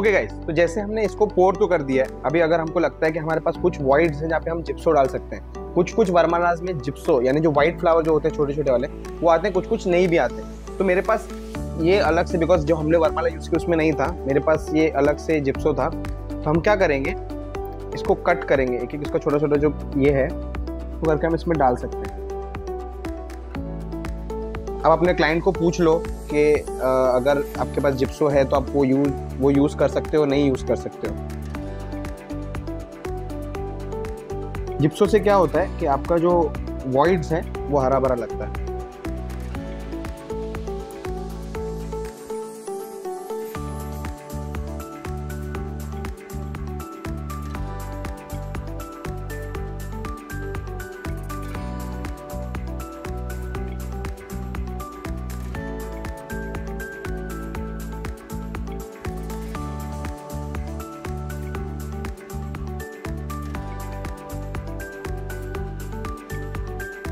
Okay guys तो जैसे हमने इसको पोर तो कर दिया है, अभी अगर हमको लगता है कि हमारे पास कुछ वाइड्स हैं जहाँ पे हम जिप्सो डाल सकते हैं कुछ कुछ वर्मानाज में जिप्सो यानी जो व्हाइट फ्लावर जो होते हैं छोटे छोटे वाले, वो आते हैं कुछ कुछ नहीं भी आते तो मेरे पास ये अलग से बिकॉज़ जो हमने वर्माला यूज़ किया उसमें नहीं था, मेरे पास ये अलग से जिप्सो था। तो हम क्या करेंगे, इसको कट करेंगे एक एक इसका छोटा छोटा जो ये है, वो तो करके हम इसमें डाल सकते हैं। अब अपने क्लाइंट को पूछ लो कि अगर आपके पास जिप्सो है तो आप वो यूज़ वो यूज़ कर सकते हो, नहीं यूज़ कर सकते हो? जिप्सो से क्या होता है कि आपका जो वॉइड्स है, वो हरा भरा लगता है।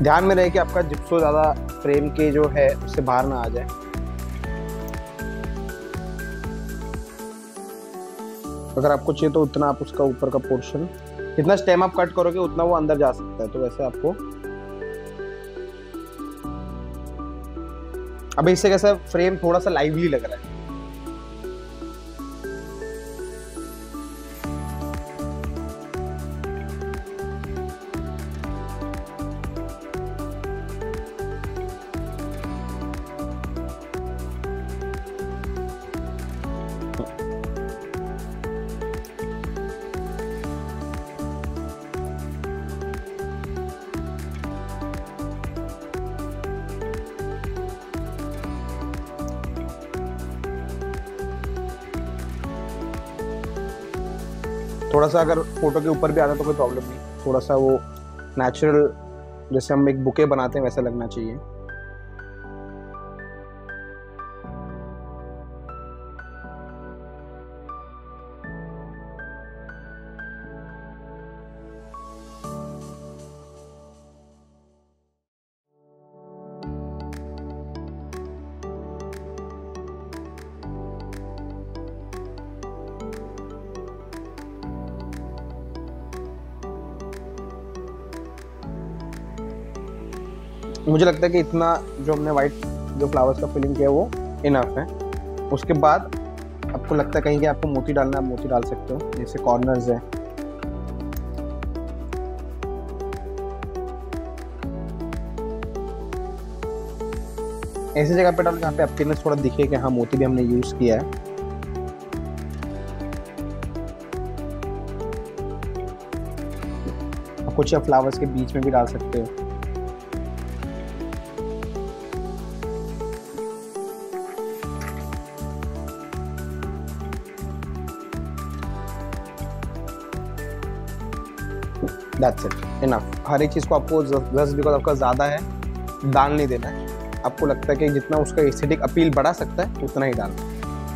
ध्यान में रहे कि आपका जिप्सो ज़्यादा फ्रेम के जो है, उससे बाहर ना आ जाए। अगर आपको चाहिए तो उतना आप उसका ऊपर का पोर्शन, जितना स्टेम आप कट करोगे, उतना वो अंदर जा सकता है। तो वैसे आपको अभी इससे कैसा फ्रेम थोड़ा सा लाइवली लग रहा है। थोड़ा सा अगर फ़ोटो के ऊपर भी आता तो कोई प्रॉब्लम नहीं। थोड़ा सा वो नेचुरल जैसे हम एक बुके बनाते हैं, वैसा लगना चाहिए। मुझे लगता है कि इतना जो हमने वाइट जो फ्लावर्स का फिलिंग किया, वो इनफ है। उसके बाद आपको लगता है कहीं कि आपको मोती डालना है, आप मोती डाल सकते हो, जैसे कॉर्नर्स है। ऐसी जगह पे डालो जहाँ पे आपके थोड़ा दिखे कि हाँ मोती भी हमने यूज़ किया है। कुछ या फ्लावर्स के बीच में भी डाल सकते हो। दैट्स इट इनफ हर एक चीज़ को आपको जस्ट बिकॉज़ आपका ज़्यादा है दान नहीं देना है। आपको लगता है कि जितना उसका एस्थेटिक अपील बढ़ा सकता है, उतना ही डालना